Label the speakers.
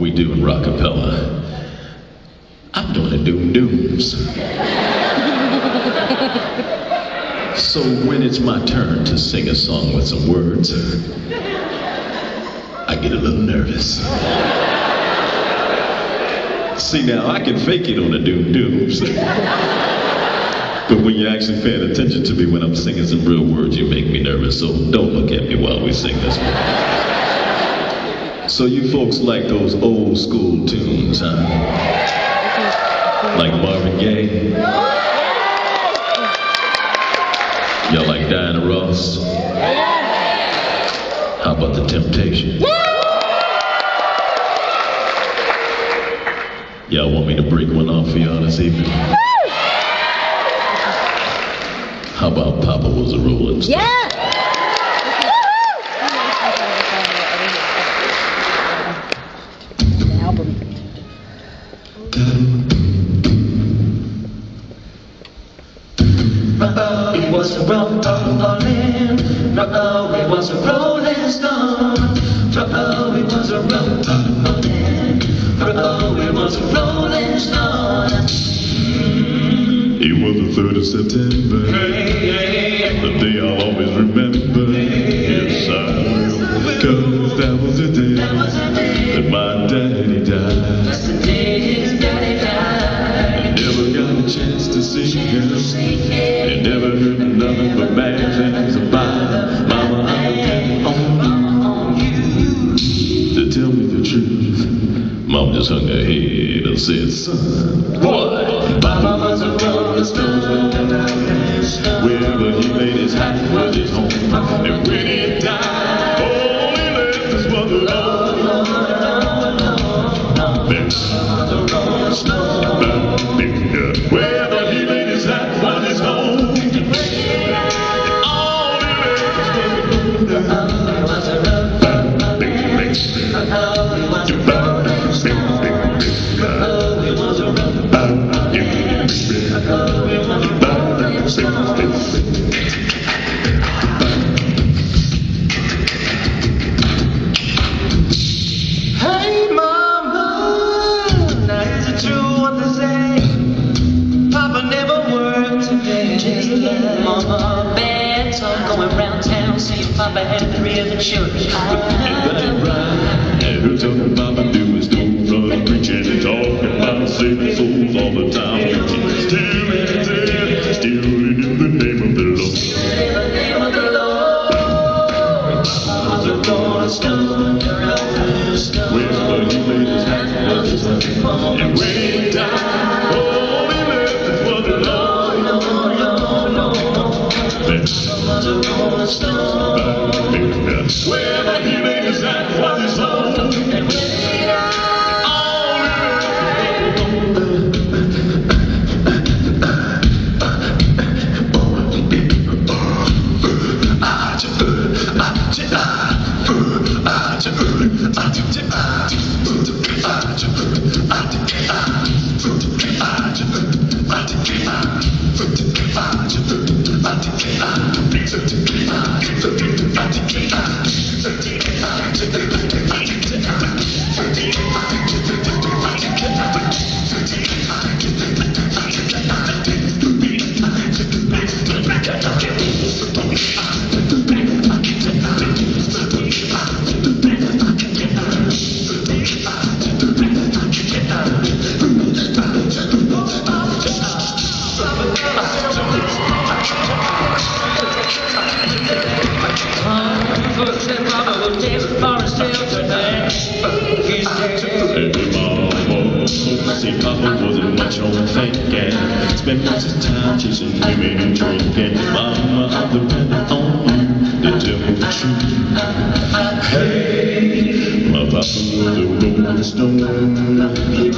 Speaker 1: we do in rockapella. I'm doing the doom dooms. so when it's my turn to sing a song with some words, I get a little nervous. See now, I can fake it on the doom dooms. but when you're actually paying attention to me when I'm singing some real words, you make me nervous. So don't look at me while we sing this one. So you folks like those old school tunes, huh? Like Marvin Gaye? Y'all like Diana Ross? How about The Temptation? Y'all want me to break one off for y'all this evening? How about Papa was a rolling stone?
Speaker 2: Yeah.
Speaker 3: Was a rolling, uh-oh, it was a rolling stone. Uh-oh, it was a rolling, uh-oh, it was a rolling stone.
Speaker 1: It was the 3rd of September, the day Mom just hung her head and said, son, what?
Speaker 3: Mama was a rolling stone.
Speaker 1: Wherever he laid his hat was his home. And when he died, he left us was alone. He laid his was his home. All he left
Speaker 3: Hey mama, is it true what they say? Papa never worked today. Just Mama bad talk going round town saying Papa had three other children.
Speaker 1: That right? Who's talking about the doing stone from preaching and talking about saving souls all the time?
Speaker 3: Stone.
Speaker 1: Wherever he laid his hat was his. And he died, all he left us was alone.
Speaker 3: Was a rolling stone.
Speaker 1: Wherever he laid
Speaker 3: Folks
Speaker 1: Spent most of time chasing women and drinking. Mama, I'm depending on you to tell me the truth. Hey, my papa was a rolling stone. He